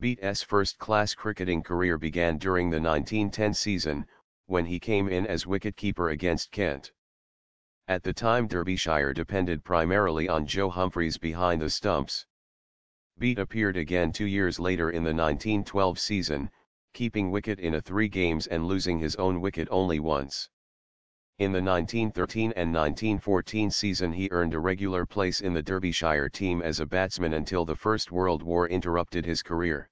Beet's first-class cricketing career began during the 1910 season, when he came in as wicket-keeper against Kent. At the time Derbyshire depended primarily on Joe Humphries behind the stumps. Beet appeared again two years later in the 1912 season, keeping wicket in a three games and losing his own wicket only once. In the 1913 and 1914 season he earned a regular place in the Derbyshire team as a batsman until the First World War interrupted his career.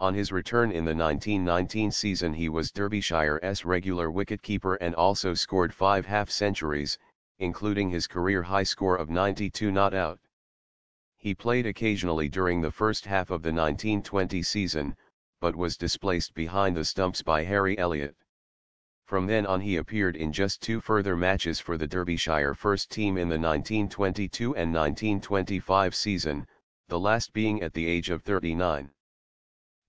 On his return in the 1919 season he was Derbyshire's regular wicketkeeper and also scored five half-centuries, including his career high score of 92 not out. He played occasionally during the first half of the 1920 season, but was displaced behind the stumps by Harry Elliott. From then on he appeared in just two further matches for the Derbyshire first team in the 1922 and 1925 season, the last being at the age of 39.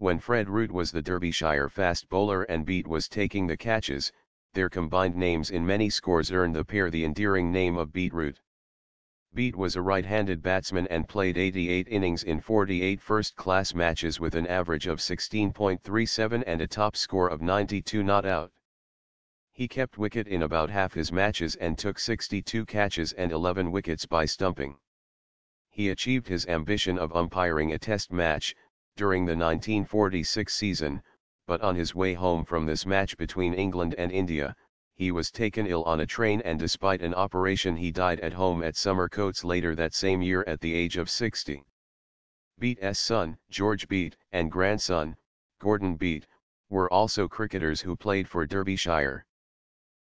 When Fred Root was the Derbyshire fast bowler and Beet was taking the catches, their combined names in many scores earned the pair the endearing name of Beet Root. Beet was a right-handed batsman and played 88 innings in 48 first-class matches with an average of 16.37 and a top score of 92 not out. He kept wicket in about half his matches and took 62 catches and 11 wickets by stumping. He achieved his ambition of umpiring a test match, during the 1946 season, but on his way home from this match between England and India, he was taken ill on a train and despite an operation he died at home at Somercotes later that same year at the age of 60. Beet's son, George Beet, and grandson, Gordon Beet, were also cricketers who played for Derbyshire.